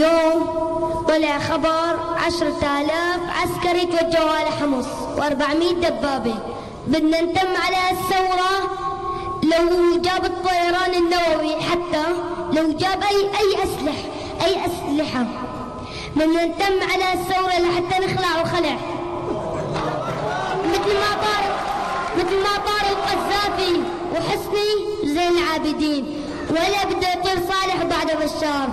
اليوم طلع خبر عشرة آلاف عسكري توجهوا على حمص وأربعمائة دبابة. بدنا نتم على الثورة. لو جاب الطيران النووي حتى لو جاب أي أي أسلحة أي أسلحة. بدنا نتم على الثورة لحتى نخلع وخلع. مثل ما طار مثل ما طار القذافي وحسني زين العابدين. ولا بده يطير صالح بعد بشار.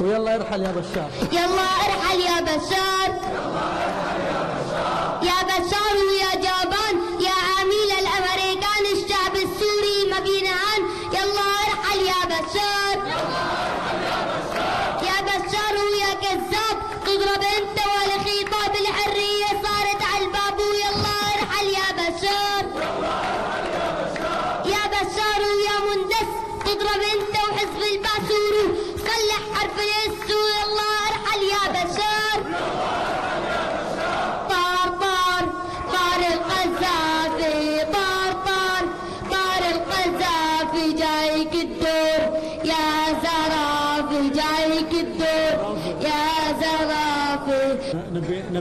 ويلا ارحل يا بشار. يلا ارحل يا بشار. يا بشار ويا جابان يا عميل الأمريكان الشعب السوري ما بينهان يلا ارحل يا بشار. يا بشار ويا كذاب تضرب انت والخطاب الحريه صارت على الباب. ويلا ارحل يا بشار. يا بشار ويا مندس تضرب انت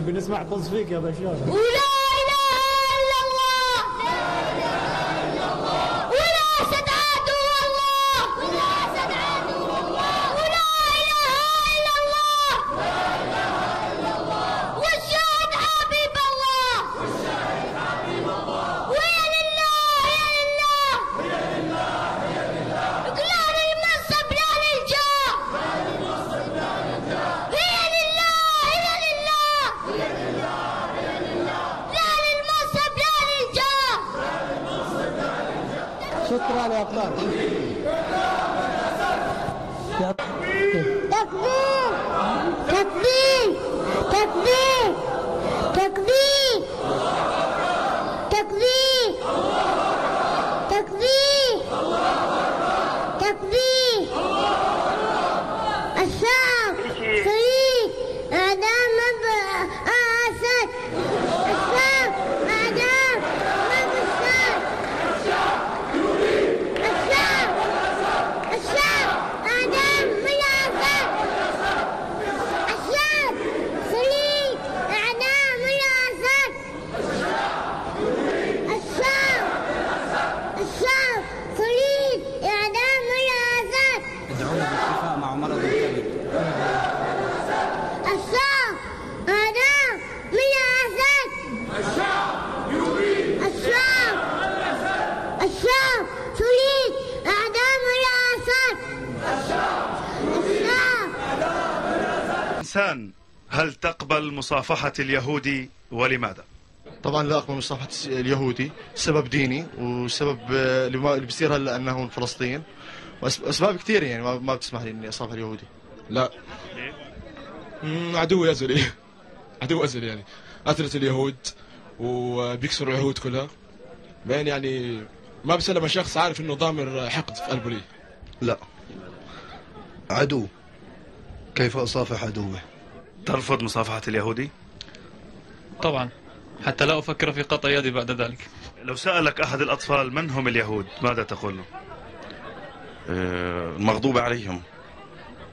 نبي نبي نسمع طز فيك يا بشار. ولا اله الا الله ولا اسد عدو الله ولا اسد عدو الله ولا اله الا الله والشاهد حبيب الله ويا لله يا لله قلال المنصب لا للجاه هي لله هي لله لا للمنصب لا للجاه شكرا يا ابطال يا تكبير تكبير تكبير تكبير تكبير تكبير تكبير الشعب فريق اعدام اسد الشعب اعدام الشعب الشعب الشعب اعدام الاسد الشعب فريق اعدام الاسد الشعب الشعب فريق اعدام الاسد ادعونا بالشفاء مع مرض الكبد الشعب اعدام الاسد الشعب الشعب تريد اعدام الاسد الشعب إنسان هل تقبل مصافحة اليهودي ولماذا؟ طبعا لا أقبل مصافحة اليهودي سبب ديني وسبب آه، اللي اللي بيصير هلا أنه من فلسطين واسباب كثير يعني ما- ما بتسمح لي إني أصافح اليهودي. لا. عدو أزلي عدو أزلي يعني. قتلت اليهود وبيكسروا اليهود كلها. بين يعني ما بسلم شخص عارف إنه ضامر حقد في قلبه لي لا. عدو. كيف أصافح عدوه؟ ترفض مصافحة اليهودي؟ طبعا. حتى لا أفكر في قطع يدي بعد ذلك. لو سألك أحد الأطفال من هم اليهود ماذا تقول؟ له؟ آه، المغضوب عليهم.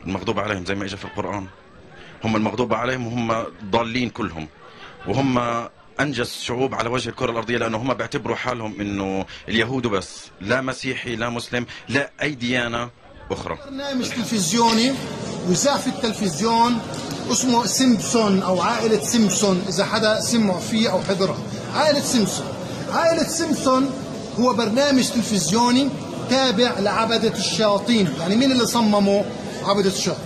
المغضوب عليهم زي ما اجى في القرآن. هم المغضوب عليهم وهم ضالين كلهم. وهم أنجس شعوب على وجه الكرة الأرضية لأنه هم بيعتبروا حالهم إنه اليهود بس. لا مسيحي لا مسلم لا أي ديانة أخرى. برنامج تلفزيوني في التلفزيون اسمه سيمبسون أو عائلة سيمبسون إذا حدا سمع فيه أو حضرها عائلة سيمبسون. عائلة سيمبسون هو برنامج تلفزيوني تابع لعبدة الشياطين. يعني مين اللي صممه؟ عبدة الشياطين.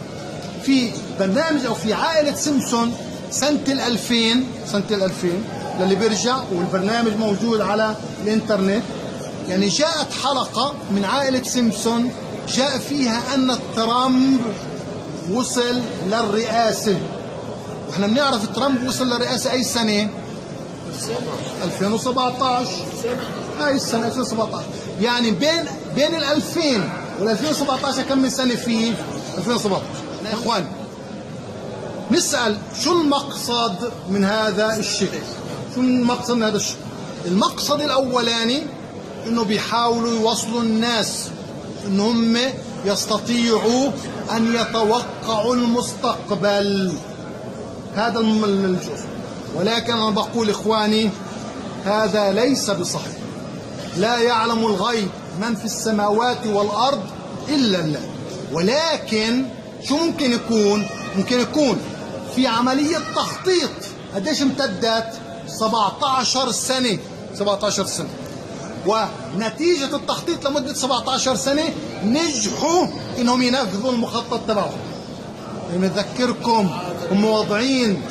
في برنامج أو في عائلة سيمبسون سنة الألفين سنة الألفين للي بيرجع والبرنامج موجود على الإنترنت. يعني جاءت حلقة من عائلة سيمبسون جاء فيها أن ترامب وصل للرئاسة. وإحنا بنعرف ترامب وصل للرئاسة أي سنة؟ 2017 هاي السنة 2017 يعني بين بين ال 2000 وال 2017 كم من سنة في 2017 يا إخوان نسأل شو المقصد من هذا الشيء؟ شو المقصد من هذا الشيء؟ المقصد الأولاني إنه بيحاولوا يوصلوا الناس إن هم يستطيعوا أن يتوقعوا المستقبل. هذا الجزء. ولكن أنا بقول إخواني هذا ليس بصحيح. لا يعلم الغيب من في السماوات والأرض إلا الله. ولكن شو ممكن يكون؟ ممكن يكون في عملية تخطيط. قديش امتدت؟ 17 سنة. 17 سنة. ونتيجة التخطيط لمدة 17 سنة نجحوا إنهم ينفذوا المخطط تبعهم. نذكركم هم واضعين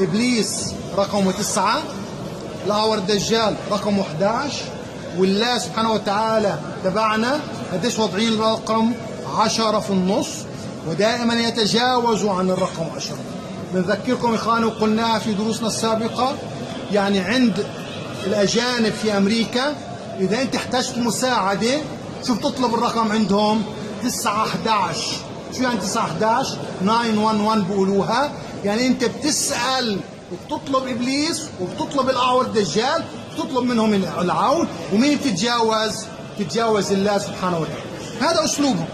إبليس رقم تسعة الاعور الدجال رقم 11 والله سبحانه وتعالى تبعنا قديش واضعين الرقم؟ 10 في النص ودائما يتجاوزوا عن الرقم 10 بنذكركم إخواني وقلناها في دروسنا السابقة يعني عند الأجانب في أمريكا إذا أنت احتجت مساعدة شو بتطلب الرقم عندهم. 911 شو يعني 911 911 بيقولوها. يعني أنت بتسأل وبتطلب إبليس وبتطلب الاعور الدجال بتطلب منهم العون. ومين بتتجاوز؟ بتتجاوز الله سبحانه وتعالى. هذا أسلوبهم.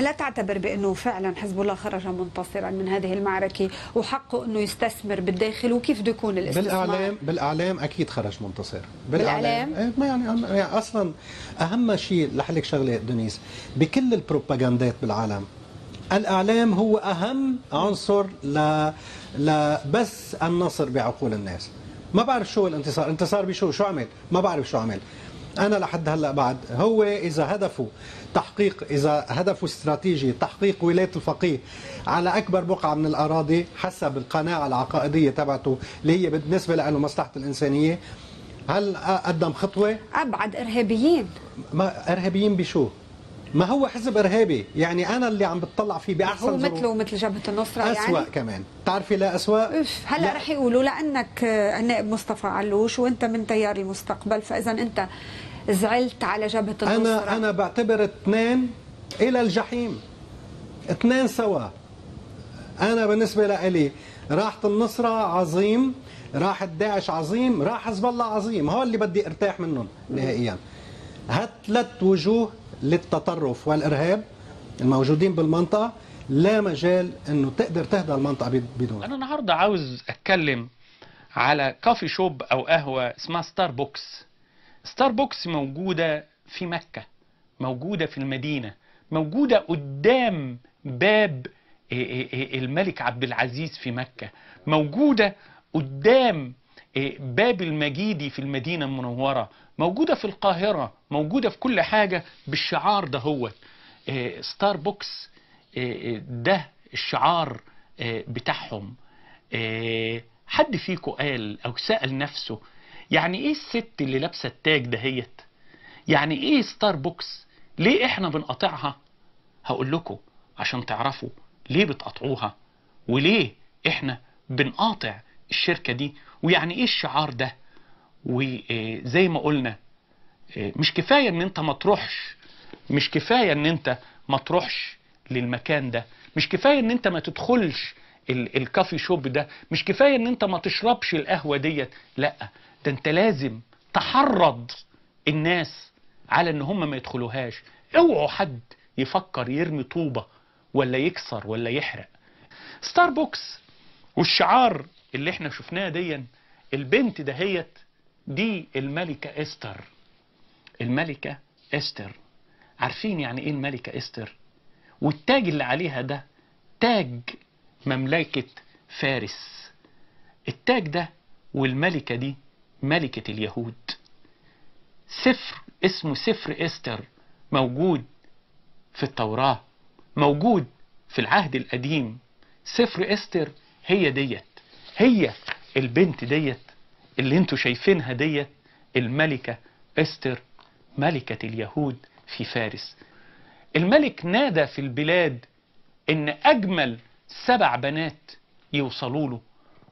لا تعتبر بأنه فعلا حزب الله خرج منتصرا من هذه المعركة وحقه أنه يستثمر بالداخل وكيف بده يكون الاستثمار؟ بالاعلام بالإعلام أكيد خرج منتصر. بالإعلام؟ إيه، ما يعني يعني أصلا أهم شيء لحلك شغلة دونيس بكل البروباغندات بالعالم الإعلام هو أهم عنصر ل لبس النصر بعقول الناس. ما بعرف شو الانتصار. انتصار بشو؟ شو عمل؟ ما بعرف شو عمل. أنا لحد هلأ بعد. هو إذا هدفه تحقيق إذا هدفه استراتيجي تحقيق ولاية الفقيه على أكبر بقعة من الأراضي حسب القناعة العقائدية تبعته اللي هي بالنسبة له مصلحة الإنسانية هل قدم خطوة؟ أبعد إرهابيين. ما إرهابيين بشو؟ ما هو حزب إرهابي؟ يعني أنا اللي عم بتطلع فيه بأحسن هو. مثله مثل جبهة النصرة أسوأ يعني. كمان. بتعرفي لا أسوأ؟ أوف هلأ لا. رح يقولوا لأنك آه، النائب مصطفى علوش وأنت من تيار المستقبل فإذا أنت زعلت على جبهة النصرة. أنا أنا بعتبر اثنين إلى الجحيم. اثنين سوا. أنا بالنسبة لإلي راحة النصرة عظيم راحة داعش عظيم راح حزب الله عظيم. هو اللي بدي ارتاح منهم نهائيا. هات ثلاث وجوه للتطرف والإرهاب الموجودين بالمنطقة. لا مجال إنه تقدر تهدى المنطقة بدون. أنا النهارده عاوز أتكلم على coffee shop أو قهوة اسمها Starbucks Starbucks موجودة في مكة موجودة في المدينة موجودة قدام باب إيه إيه إيه الملك عبد العزيز في مكة. موجودة قدام باب المجيدي في المدينة المنورة. موجودة في القاهرة موجودة في كل حاجة بالشعار ده هو. ستار بوكس إيه ده الشعار إيه بتاعهم. إيه حد فيكم قال أو سأل نفسه يعني إيه الست اللي لابسة التاج دهيت؟ يعني إيه ستار بوكس ليه إحنا بنقاطعها هقول لكم عشان تعرفوا ليه بتقاطعوها وليه إحنا بنقاطع الشركة دي ويعني إيه الشعار ده؟ وزي ما قلنا مش كفاية إن أنت ما تروحش مش كفاية إن أنت ما تروحش للمكان ده مش كفاية إن أنت ما تدخلش ال- الكافي شوب ده مش كفاية إن أنت ما تشربش القهوة ديت لأ ده أنت لازم تحرض الناس على إن هم ما يدخلوهاش. اوعوا حد يفكر يرمي طوبة ولا يكسر ولا يحرق. ستاربكس والشعار اللي إحنا شفناه ديا البنت دهيت دي الملكة إستر. الملكة إستر. عارفين يعني إيه الملكة إستر؟ والتاج اللي عليها ده تاج مملكة فارس. التاج ده والملكة دي ملكة اليهود. سفر اسمه سفر إستر موجود في التوراة موجود في العهد القديم. سفر إستر هي ديت هي البنت ديت اللي أنتوا شايفينها ديت الملكة إستر ملكة اليهود في فارس. الملك نادى في البلاد إن أجمل سبع بنات يوصلوا له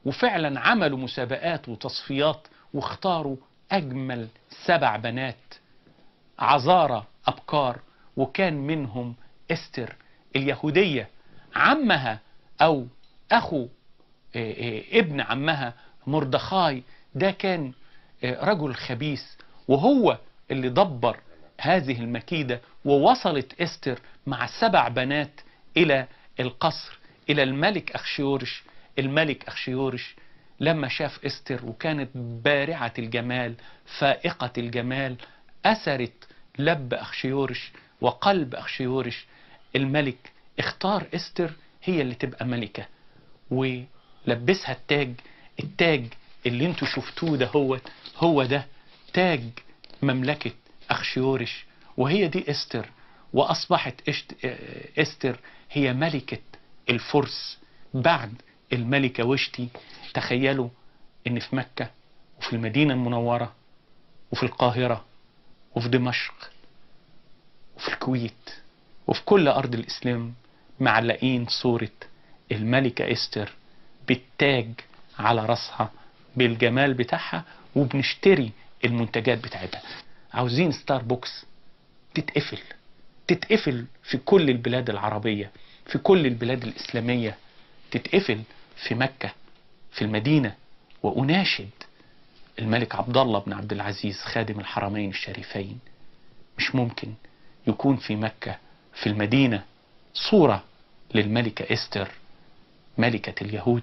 وفعلا عملوا مسابقات وتصفيات واختاروا أجمل سبع بنات عذارى أبكار وكان منهم إستر اليهودية. عمها أو أخو آه، آه، ابن عمها مردخاي ده كان آه، رجل خبيث وهو اللي دبر هذه المكيدة ووصلت إستر مع سبع بنات إلى القصر إلى الملك أخشيورش. الملك أخشيورش لما شاف إستر وكانت بارعة الجمال فائقة الجمال أسرت لب أخشيورش وقلب أخشيورش. الملك اختار إستر هي اللي تبقى ملكة ولبسها التاج. التاج اللي أنتوا شفتوه ده هو هو ده تاج مملكة أخشيورش. وهي دي إستر. وأصبحت إستر هي ملكة الفرس بعد الملكة وشتي. تخيلوا إن في مكة وفي المدينة المنورة وفي القاهرة وفي دمشق وفي الكويت وفي كل أرض الإسلام معلقين صورة الملكة إستر بالتاج على راسها. بالجمال بتاعها وبنشتري المنتجات بتاعتها. عاوزين ستاربكس تتقفل تتقفل في كل البلاد العربية في كل البلاد الإسلامية تتقفل في مكة في المدينة وأناشد الملك عبد الله بن عبد العزيز خادم الحرمين الشريفين. مش ممكن يكون في مكة في المدينة صورة للملكة إستر ملكة اليهود.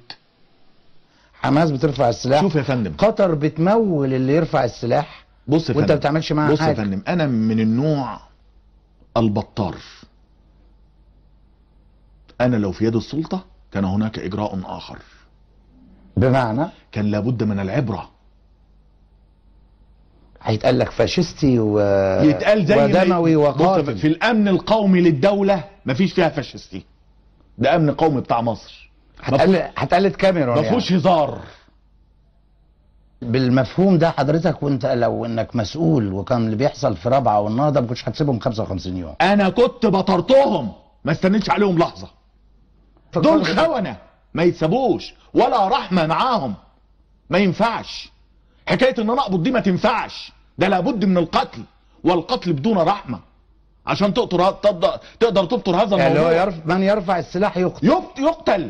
حماس بترفع السلاح. شوف يا فندم. قطر بتمول اللي يرفع السلاح. بص يا وانت فندم. بتعملش معاه بص يا. فندم أنا من النوع البطار. أنا لو في يد السلطة كان هناك إجراء آخر. بمعنى؟ كان لابد من العبرة. هيتقال لك فاشستي و... يتقال زي ما- ودموي وقاتل. في الأمن القومي للدولة مفيش فيها فاشستي. ده أمن قومي بتاع مصر. هتقلد هتقلد كاميرون ما يعني. فيهوش هزار. بالمفهوم ده حضرتك وانت لو انك مسؤول وكان اللي بيحصل في رابعة والنهضه ما كنتش هتسيبهم 55 يوم. أنا كنت بطرتهم. ما استنيتش عليهم لحظة. دول خونة. ما يتسابوش. ولا رحمة معاهم. ما ينفعش. حكاية إن أنا أقبض دي ما تنفعش. ده لابد من القتل. والقتل بدون رحمة. عشان تقدر تقدر, تبطر هذا يعني الموضوع. هو يرف... من يرفع السلاح يقتل. يقت- يقتل.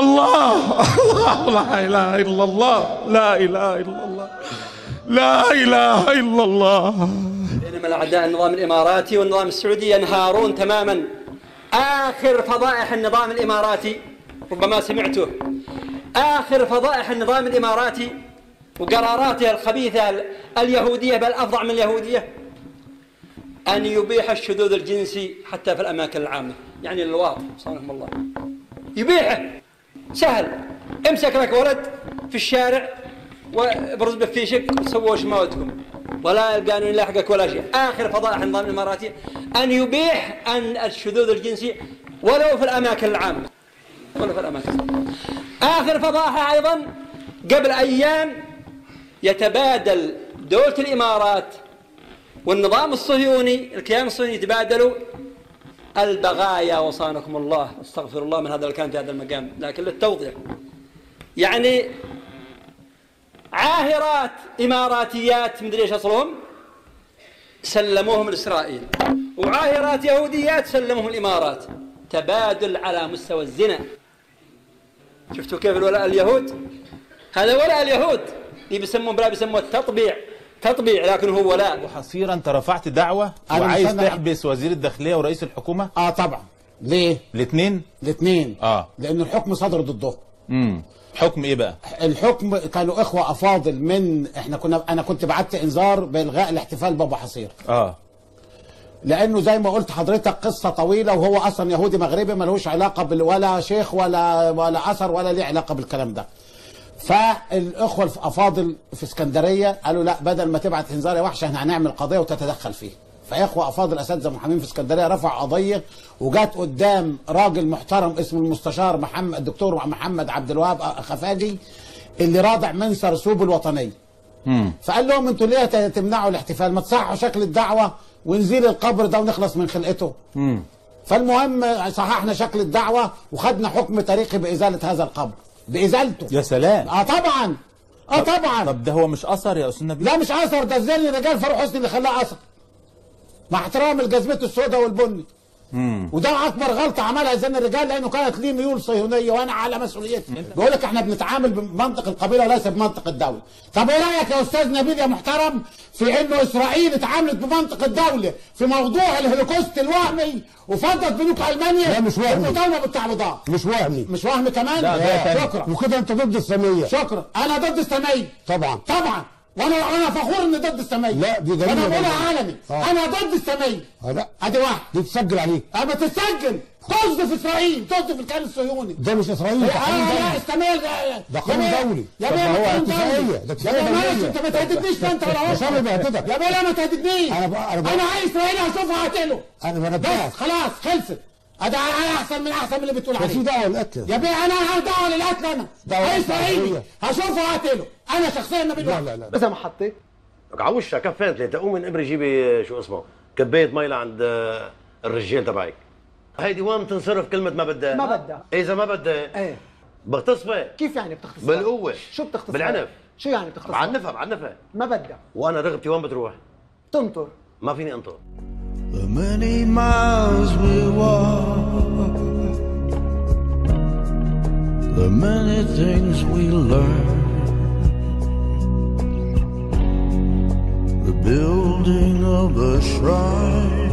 الله. الله لا إله إلا الله. لا إله إلا الله. لا إله إلا الله. بينما الأعداء النظام الإماراتي والنظام السعودي ينهارون تماما. آخر فضائح النظام الإماراتي ربما سمعته. آخر فضائح النظام الإماراتي وقراراته الخبيثة اليهودية بل أفظع من اليهودية أن يبيح الشذوذ الجنسي حتى في الأماكن العامة. يعني اللواط صانكم الله يبيحه. سهل. امسك لك ولد في الشارع وابرز بفيشك ما ودكم. ولا القانون يلاحقك ولا شيء. آخر فضائح النظام الاماراتي أن يبيح أن الشذوذ الجنسي ولو في الأماكن العامة. ولو في الأماكن. آخر فضائح أيضا قبل أيام يتبادل دولة الإمارات والنظام الصهيوني الكيان الصهيوني يتبادلوا البغايا وصانكم الله. استغفر الله من هذا الكلام في هذا المقام لكن للتوضيح. يعني عاهرات إماراتيات مدري إيش أصلهم؟ سلموهم لاسرائيل وعاهرات يهوديات سلموهم الإمارات. تبادل على مستوى الزنا. شفتوا كيف الولاء اليهود؟ هذا ولاء اليهود. اللي بيسمون بلا بيسموه التطبيع. تطبيع لكن هو ولاء حصيرا أنت رفعت دعوة أنا وعايز تحبس وزير الداخلية ورئيس الحكومة؟ آه طبعا. ليه؟ الاثنين الاثنين آه. لأن الحكم صدر ضده. امم حكم إيه بقى؟ الحكم كانوا إخوة أفاضل من إحنا كنا أنا كنت بعت إنذار بإلغاء الاحتفال بابو حصير. آه. لأنه زي ما قلت حضرتك قصة طويلة وهو أصلا يهودي مغربي ملوش علاقة بال ولا شيخ ولا ولا أثر ولا ليه علاقة بالكلام ده. فالإخوة الافاضل في اسكندرية قالوا لا بدل ما تبعت انذار يا وحش إحنا هنعمل قضية وتتدخل فيه فإخوة أفاضل أساتذة محامين في اسكندرية رفع قضية وجات قدام راجل محترم اسمه المستشار محمد الدكتور محمد عبد الوهاب خفاجي اللي راضع من سرسوب الوطنية. فقال لهم أنتوا ليه تمنعوا الاحتفال؟ ما تصحوا شكل الدعوة ونزيل القبر ده ونخلص من خلقته. فالمهم صححنا شكل الدعوة وخدنا حكم تاريخي بإزالة هذا القبر. بإزالته. يا سلام. آه طبعا. آه طبعا. طب ده هو مش أثر يا أستاذ نبيل؟ لا مش أثر. ده الزل رجال فاروق حسني اللي خلاه أثر. مع احترام الجزمته السوداء والبني. وده أكبر غلطة عملها زين الرجال لأنه كانت ليه ميول صهيونية وأنا على مسؤوليتي. بقول لك إحنا بنتعامل بمنطق القبيلة وليس بمنطق الدولة. طب إيه رأيك يا أستاذ نبيل يا محترم في إنه إسرائيل اتعاملت بمنطق الدولة في موضوع الهولوكوست الوهمي وفضت بنوك ألمانيا؟ لا مش وهمي. دوله بالتعويضات مش وهمي. مش وهم كمان؟ لا، تاني. شكرا. وكده أنت ضد الساميه شكرا. أنا ضد الساميه طبعا. طبعا. وأنا أنا فخور اني ضد الساميه لا، دي جريمة وأنا بقولها. عالمي. آه. أنا ضد الساميه آه، لا. ادي واحد. دي تسجل عليه. اما تسجل. قصد في إسرائيل. قصد في الكيان الصهيوني. ده مش إسرائيل ده قانون لا استمر ده قانون دولي. يا بيه هو. دولي. ده اتفاقية يا انت ما تهددنيش انت ولا مش أنا اللي بهددك. يا بيه لا ما تهددنيش. بقى- بقى- أنا عايز إسرائيل هشوفها هقتله. أنا بس بنبهك خلاص خلصت. ده أنا أحسن من أحسن من اللي بتقول عليه. في دعوة للقتل يا بيه أنا دعوة للقتل أنا. للقتل. اسرائيلي هشوفه هقتله أنا شخصيا نبيل لا لا لا. بس ما حطيت على وشها كفين ثلاثة قوم من أمري جيبي شو اسمه كباية مي لعند آه، الرجال تبعك. هيدي وين تنصرف كلمة ما بدها. ما بدها. إذا ما بدها. إيه. بغتصبها كيف يعني بتختصر بالقوة. شو بتختصر بالعنف. شو يعني بتختصر بعنفها بعنفها. ما بدها. وأنا رغبتي وين بتروح؟ تنطر. ما فيني أنطر. The many miles we walk, the many things we learn, the building of a shrine